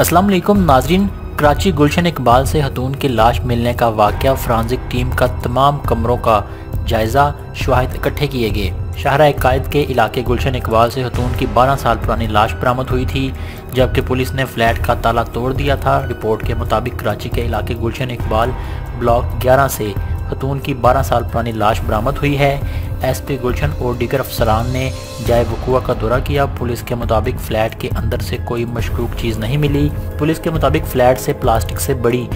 السلام علیکم، ناظرین، کراچی گلشن اقبال سے ہتون کی لاش ملنے کا واقعہ فرانزک ٹیم کا تمام کمروں کا جائزہ شواہد اکٹھے کیے گئے۔ شہرہ قائد کے علاقے گلشن اقبال سے ہتون کی بارہ سال پرانی لاش برامت ہوئی تھی، جبکہ پولیس نے فلیٹ کا تالا توڑ دیا تھا۔ رپورٹ کے مطابق کراچی کے علاقے گلشن اقبال بلاک گیارہ سے خاتون کی بارہ سال پرانی لاش برامت ہوئی ہے۔ ایس پی گلشن اور دیگر افسران نے جائے وقوع کا دورہ کیا۔ پولیس کے مطابق فلیٹ کے اندر سے کوئی مشکوک چیز نہیں ملی۔ پولیس کے مطابق فلیٹ سے پلاسٹک سے بڑی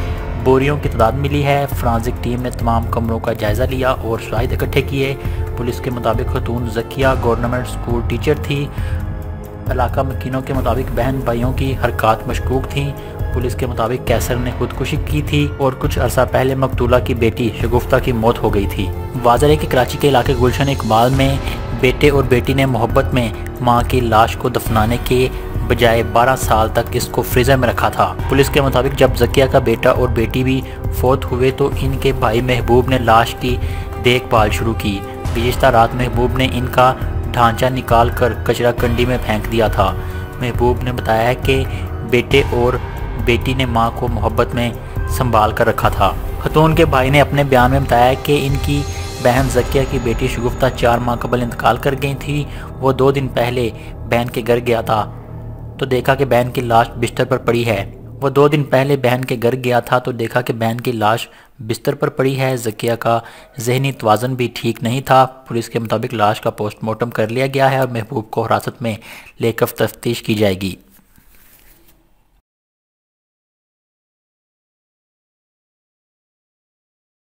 بوریوں کی تعداد ملی ہے۔ فرانزک ٹیم نے تمام کمروں کا جائزہ لیا اور شاہد اکٹھے کیے۔ پولیس کے مطابق خاتون زکیہ گورنمنٹ سکول ٹیچر تھی۔ علاقہ مکینوں کے مطابق بہن بھائیوں کی حرکات مشکوک تھیں۔ پولیس کے مطابق کیسر نے خودکشی کی تھی اور کچھ عرصہ پہلے مقتولہ کی بیٹی شگفتہ کی موت ہو گئی تھی۔ واضح ہے کہ کراچی کے علاقے گلشن اقبال میں بیٹے اور بیٹی نے محبت میں ماں کی لاش کو دفنانے کے بجائے بارہ سال تک اس کو فریزر میں رکھا تھا۔ پولیس کے مطابق جب زکیہ کا بیٹا اور بیٹی بھی فوت ہوئے تو ان کے بھائی محبوب نے لاش کی دیکھ بھال شروع کی۔ گزشتہ رات محبوب نے ان کا ڈھانچہ نکال کر کچرا کنڈی میں پھینک دیا تھا۔ محبوب نے بتایا کہ بیٹے اور بیٹی نے ماں کو محبت میں سنبھال کر رکھا تھا۔ خاتون کے بھائی نے اپنے بیان میں بتایا کہ ان کی بہن زکیہ کی بیٹی شگفتہ چار ماہ قبل انتقال کر گئی تھی۔ وہ دو دن پہلے بہن کے گھر گیا تھا۔ تو دیکھا کہ بہن کی لاش بستر پر پڑی ہے۔ وہ دو دن پہلے بہن کے گھر گیا تھا تو دیکھا کہ بہن کی لاش بستر پر پڑی ہے۔ زکیہ کا ذہنی توازن بھی ٹھیک نہیں تھا۔ پولیس کے مطابق لاش کا پوسٹ مارٹم کر لیا گیا ہے اور محبوب کو حراست میں لے کر تفتیش کی جائے گی۔